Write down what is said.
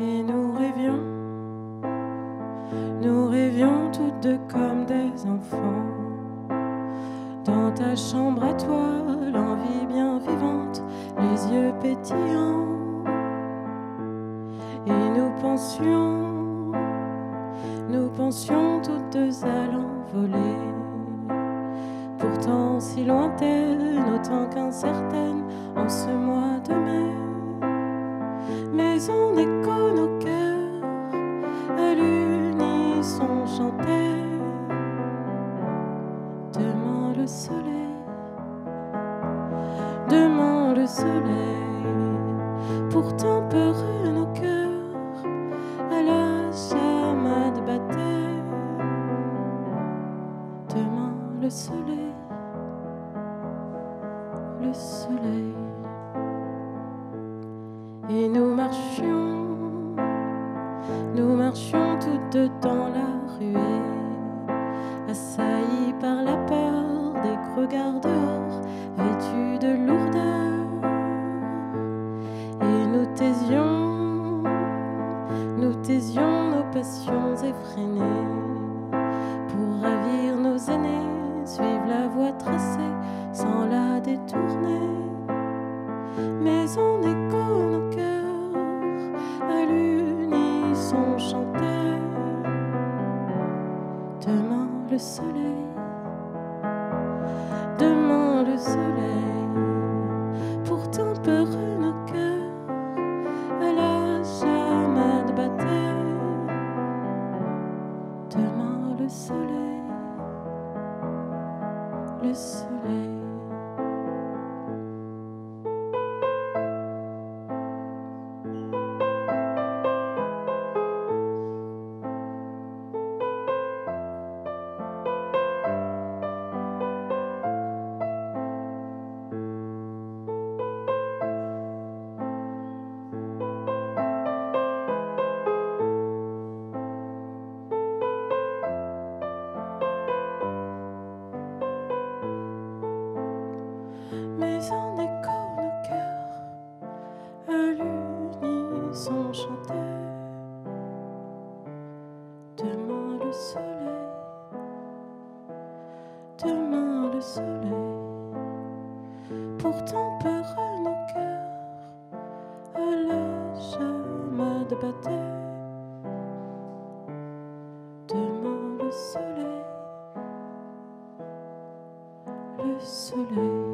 Et nous rêvions, nous rêvions toutes deux comme des enfants. Dans ta chambre à toi, l'envie bien vivante, les yeux pétillants. Et nous pensions, nous pensions toutes deux à l'envoler. Pourtant si lointaine, autant qu'incertaine, en ce mois de mai. Mais en écho nos cœurs, à l'unisson chantaient. Demain le soleil, demain le soleil, pourtant peureux nos cœurs, à la chamade battait. Demain le soleil, le soleil. Nous marchions toutes deux dans la ruée, assaillis par la peur des regards dehors, vêtus de lourdeur. Et nous taisions, nous taisions nos passions effrénées, pour ravir nos aînés, suivre la voie tracée sans la détourner. Mais en écho le soleil, demain le soleil, pourtant peureux nos cœurs, à la chamade battait. Demain le soleil, le soleil. Soleil, pourtant peureux nos cœurs, à la chamade battait. Demain le soleil, le soleil.